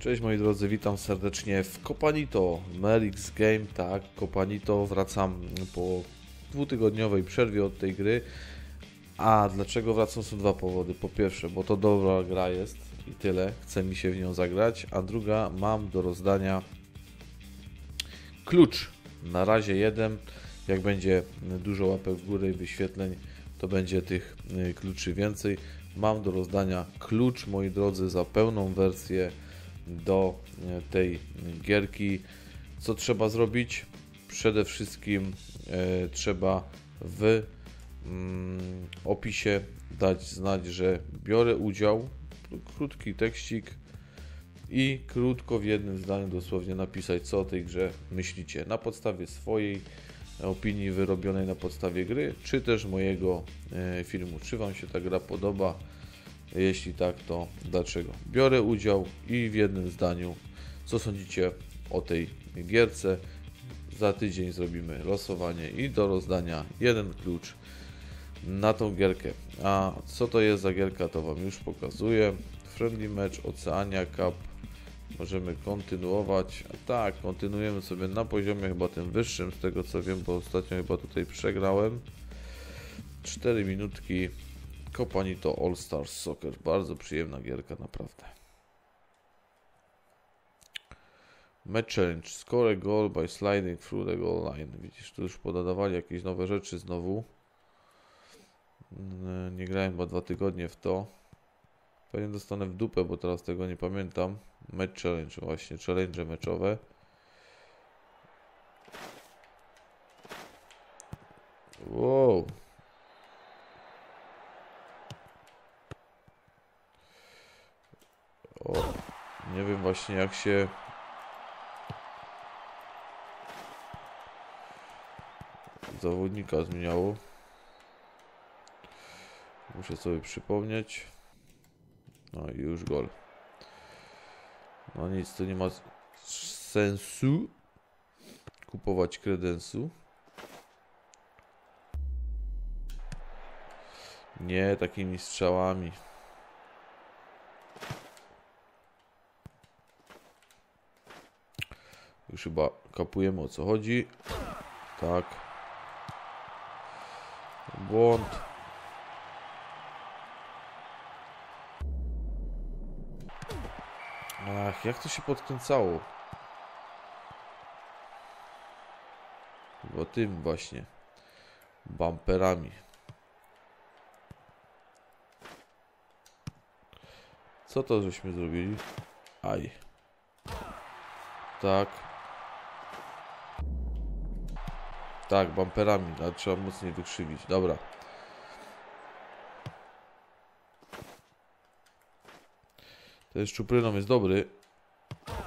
Cześć moi drodzy, witam serdecznie w Kopanito, Merix Game, tak, Kopanito, wracam po dwutygodniowej przerwie od tej gry. A dlaczego wracam są dwa powody. Po pierwsze, bo to dobra gra jest i tyle, chce mi się w nią zagrać, a druga, mam do rozdania klucz. Na razie jeden, jak będzie dużo łapek w górę i wyświetleń, to będzie tych y, kluczy więcej. Mam do rozdania klucz, moi drodzy, za pełną wersję do e, tej gierki. Co trzeba zrobić? Przede wszystkim e, trzeba w mm, opisie dać znać, że biorę udział, krótki tekścik i krótko w jednym zdaniu dosłownie napisać, co o tej grze myślicie na podstawie swojej opinii wyrobionej na podstawie gry, czy też mojego e, filmu. Czy Wam się ta gra podoba? Jeśli tak, to dlaczego? Biorę udział i w jednym zdaniu, co sądzicie o tej gierce. Za tydzień zrobimy losowanie i do rozdania jeden klucz na tą gierkę. A co to jest za gierka, to Wam już pokazuję. Friendly Match Oceania Cup. Możemy kontynuować. Tak, kontynuujemy sobie na poziomie chyba tym wyższym, z tego co wiem, bo ostatnio chyba tutaj przegrałem. 4 minutki Kopani to All Stars Soccer. Bardzo przyjemna gierka, naprawdę. Match Challenge. Score goal by sliding through the goal line. Widzisz, tu już podawali jakieś nowe rzeczy znowu. Mm, nie grałem chyba dwa tygodnie w to. Pewnie dostanę w dupę, bo teraz tego nie pamiętam. Match Challenge, właśnie, challenge meczowe. Wow. O, nie wiem właśnie jak się... Zawodnika zmieniało. Muszę sobie przypomnieć. No i już gol. No nic, to nie ma sensu kupować kredensu. Nie takimi strzałami. Już chyba kapujemy o co chodzi. Tak. Błąd. Ach, jak to się podkręcało? Chyba tym właśnie. Bumperami. Co to żeśmy zrobili? Aj. Tak. Tak, bumperami, ale trzeba mocniej wykrzywić. Dobra. Ten szczupryną jest dobry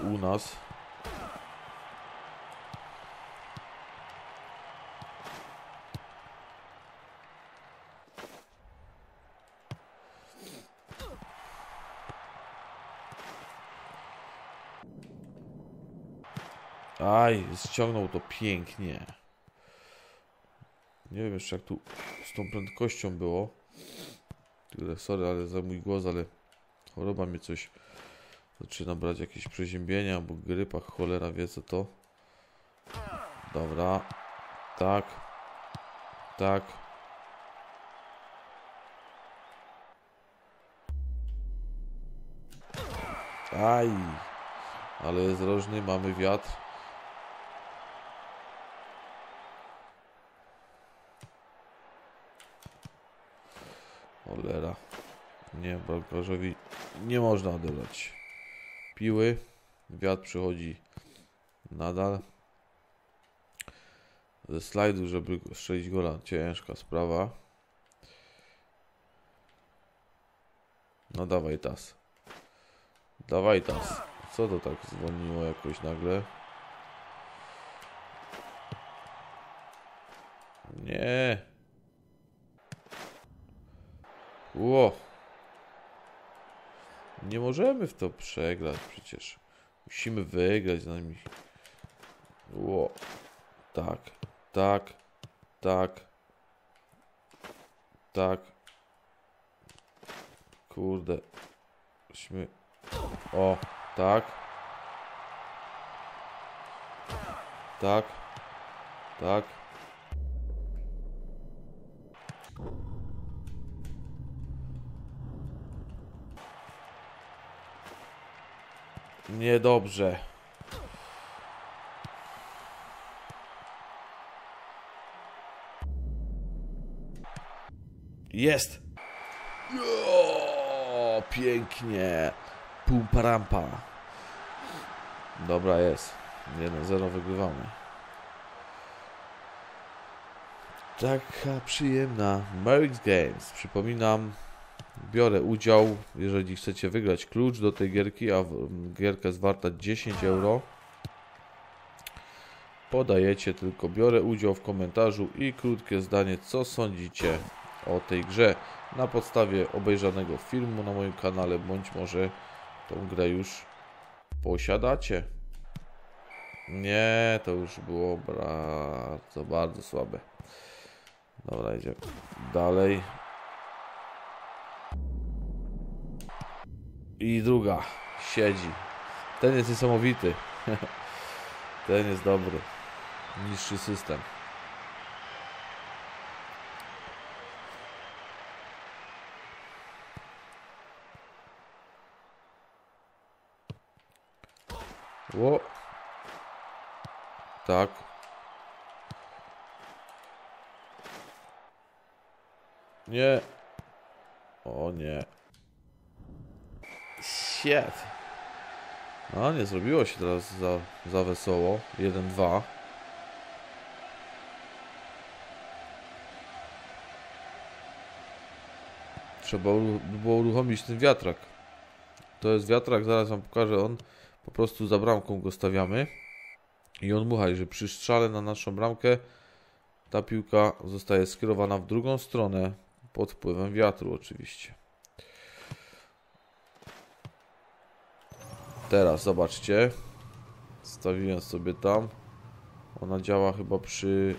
u nas. Aj, ściągnął to pięknie. Nie wiem jeszcze jak tu z tą prędkością było. Tyle, sorry, ale za mój głos, ale choroba mnie coś zaczyna brać jakieś przeziębienia albo grypa, cholera wie co to. Dobra. Tak. Tak. Aj. Ale jest mamy wiatr. Cholera. Nie, bramkarzowi nie można odebrać piły. Wiatr przychodzi nadal. Ze slajdu, żeby strzelić gola, ciężka sprawa. No dawaj tas. Dawaj tas. Co to tak zwolniło jakoś nagle? Nie. Ło. Nie możemy w to przegrać przecież. Musimy wygrać z nami. Ło. Tak, tak, tak. Tak. Kurde. Myśmy... O, tak. Tak. Tak. Niedobrze. Jest! O, pięknie. Rampa. Dobra jest. 1-0 wygrywamy. Taka przyjemna Merrick's Games. Przypominam, biorę udział, jeżeli chcecie wygrać klucz do tej gierki, a gierka jest warta 10 euro. Podajecie tylko biorę udział w komentarzu i krótkie zdanie, co sądzicie o tej grze na podstawie obejrzanego filmu na moim kanale, bądź może tą grę już posiadacie. Nie, to już było bardzo, bardzo słabe. Dobra, idziemy dalej. I druga. Siedzi. Ten jest niesamowity. Ten jest dobry. Niższy system. Ło. Tak. Nie. O nie. Shit. No, nie zrobiło się teraz za, za wesoło. 1-2. Trzeba było uruchomić ten wiatrak. To jest wiatrak, zaraz wam pokażę. On po prostu za bramką go stawiamy. I on mucha, że przy strzale na naszą bramkę ta piłka zostaje skierowana w drugą stronę pod wpływem wiatru oczywiście. Teraz zobaczcie. Stawiłem sobie tam. Ona działa chyba przy...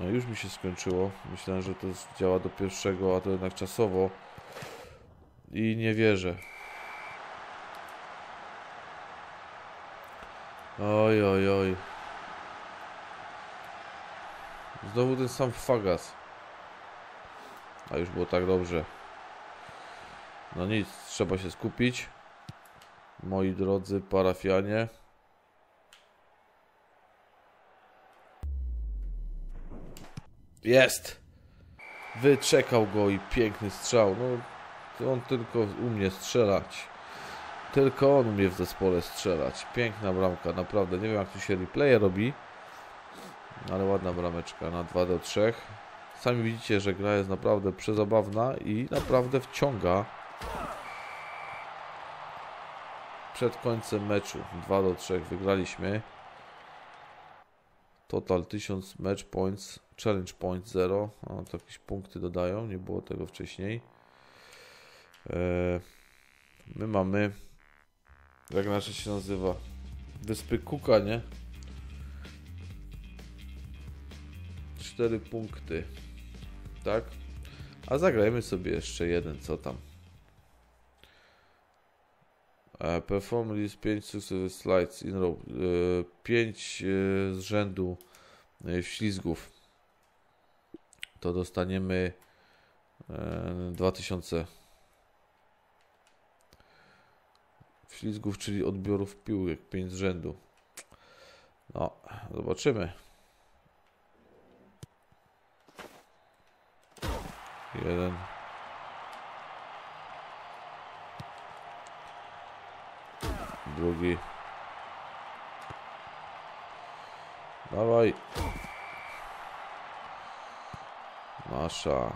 No już mi się skończyło. Myślałem, że to działa do pierwszego, a to jednak czasowo. I nie wierzę. Oj, oj, oj. Znowu ten sam fagas. A już było tak dobrze. No nic, trzeba się skupić. Moi drodzy parafianie. Jest! Wyczekał go i piękny strzał. No, on tylko umie strzelać. Tylko on umie w zespole strzelać. Piękna bramka, naprawdę. Nie wiem jak tu się replay robi. Ale ładna brameczka na 2 do 3. Sami widzicie, że gra jest naprawdę przezabawna i naprawdę wciąga. Przed końcem meczu 2 do 3 wygraliśmy. Total 1000 match points, challenge point 0. O, to jakieś punkty dodają, nie było tego wcześniej. Eee, my mamy, jak nasze się nazywa, Wyspy Kuka, nie? 4 punkty. Tak? A zagrajmy sobie jeszcze jeden, co tam. Perform release 5 successive slides in row. 5 uh, z rzędu uh, ślizgów. To dostaniemy 2000 ślizgów, czyli odbiorów piłek. 5 z rzędu. No, zobaczymy. Jeden. Drugi. Dawaj. Nasza.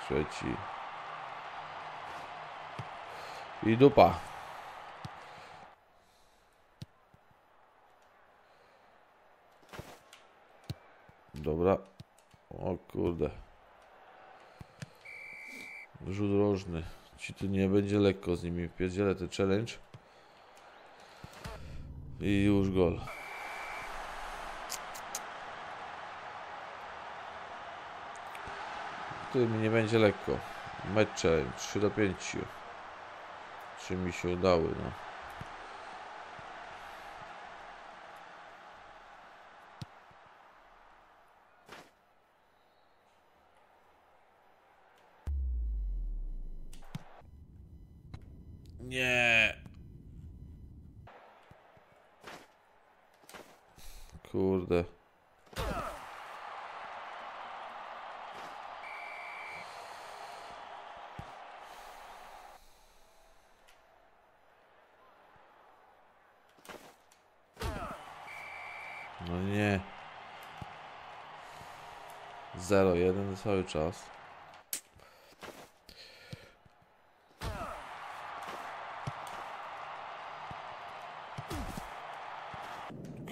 Trzeci. I dupa. Dobra. O kurde. Rzut rożny. Ci tu nie będzie lekko z nimi. Pierdzielę ten challenge. I już gol. mi nie będzie lekko. Mecz challenge 3 do 5. Czy mi się udały, no. Kurde. No nie. 0-1 cały czas.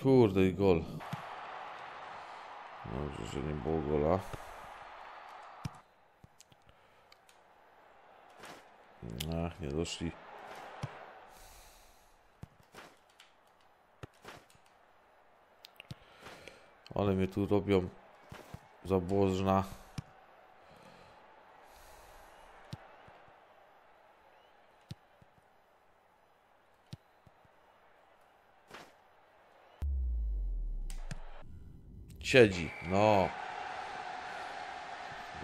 Kurde i gol. Dobrze, że nie było gola. Ach, nie doszli. Ale mnie tu robią zabłożna. Siedzi, no.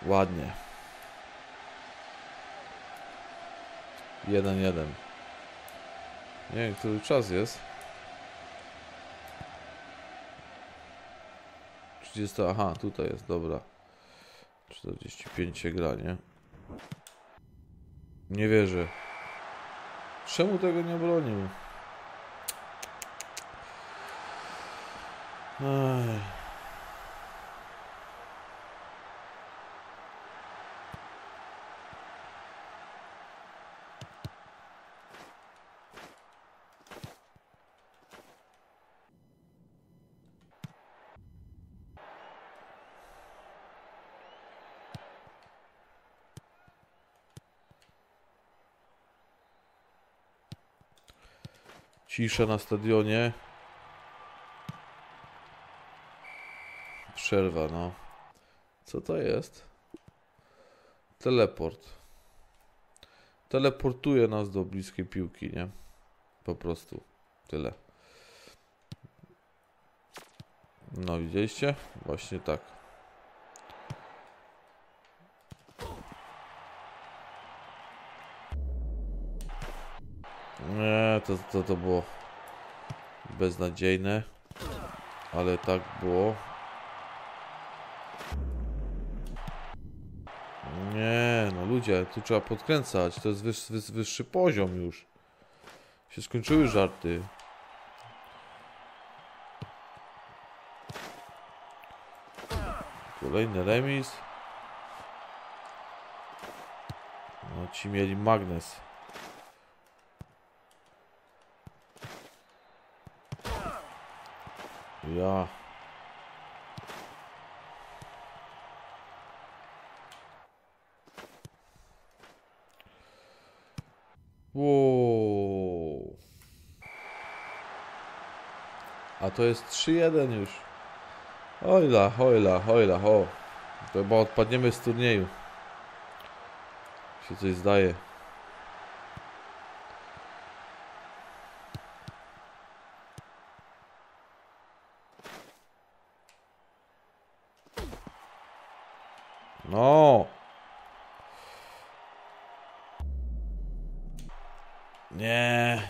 Ładnie. Jeden, jeden. Nie wiem, który czas jest. 30, aha, tutaj jest, dobra. 45 się gra, nie? Nie wierzę. Czemu tego nie bronił? Ech. Cisza na stadionie. Przerwa, no. Co to jest? Teleport. Teleportuje nas do bliskiej piłki, nie? Po prostu. Tyle. No, widzieliście? Właśnie tak. To, to, to było beznadziejne, ale tak było. Nie, no ludzie, tu trzeba podkręcać, to jest wyż, wyż, wyższy poziom już. Się skończyły żarty. Kolejny remis. No ci mieli magnes. Ja. Wow. A to jest 3-1 już. Ojla, ojla, ojla, ho. To chyba odpadniemy z turnieju. Się coś zdaje. No. Nie.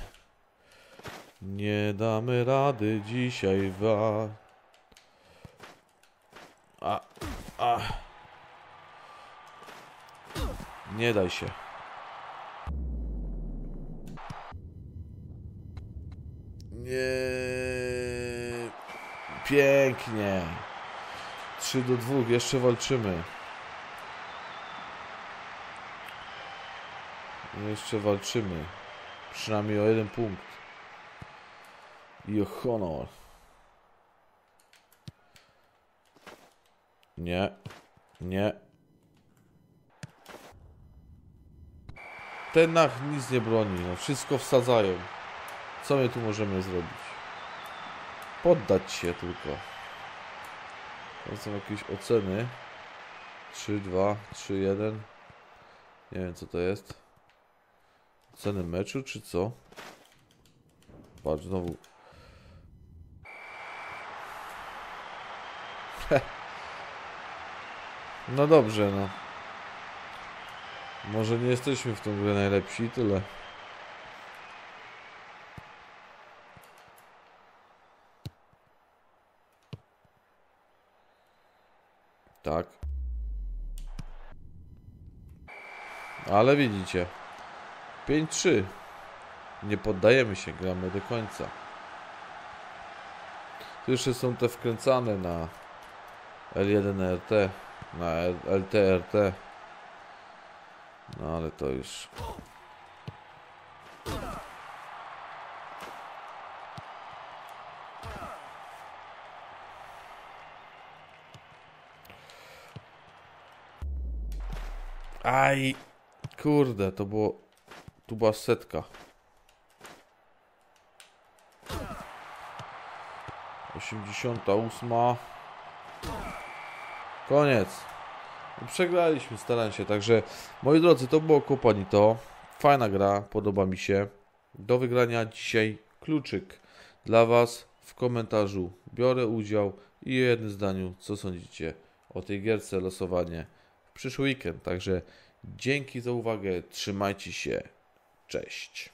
Nie damy rady dzisiaj wa. A, a. Nie daj się. Nie. Pięknie. 3 do 2, jeszcze walczymy. Jeszcze walczymy. Przynajmniej o jeden punkt. I o honor. Nie. Nie. Ten nach nic nie broni. No, wszystko wsadzają. Co my tu możemy zrobić? Poddać się tylko. To są jakieś oceny. 3, 2, 3, 1. Nie wiem co to jest. Ceny meczu czy co? Patrz, znowu. No dobrze, no. Może nie jesteśmy w tą grę najlepsi tyle. Tak. Ale widzicie. 5-3. Nie poddajemy się, gramy do końca. Tu jeszcze są te wkręcane na L1RT, na LTRT. No ale to już. Aj, kurde, to było. Tu była setka. 88. Koniec. Przegraliśmy, staram się. Także, moi drodzy, to było Kopanito. Fajna gra, podoba mi się. Do wygrania dzisiaj kluczyk dla Was w komentarzu. Biorę udział i o jednym zdaniu, co sądzicie o tej gierce losowanie w przyszły weekend. Także dzięki za uwagę, trzymajcie się, cześć.